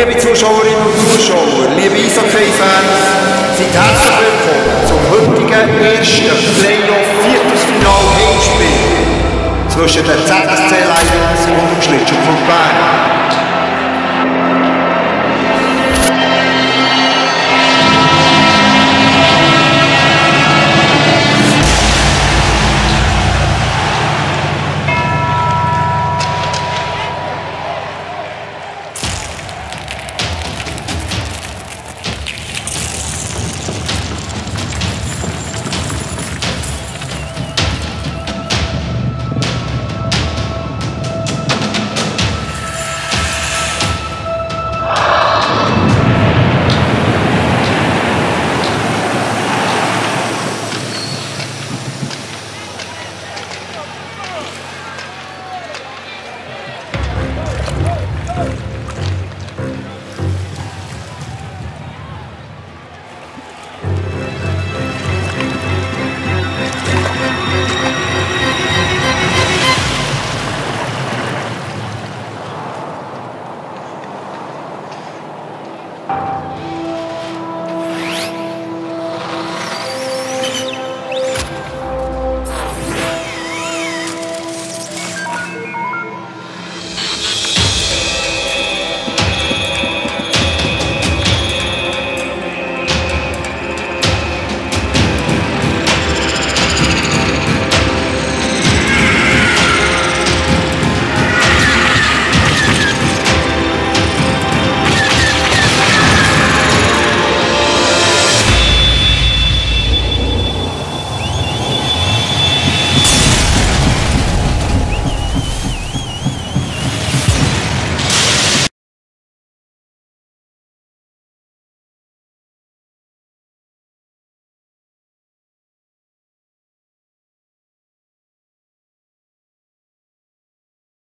Liebe Zuschauerinnen und Zuschauer, liebe Eishockey-Fans, seid herzlich willkommen zum heutigen ersten Playoff-Viertelfinal-Heimspiel zwischen den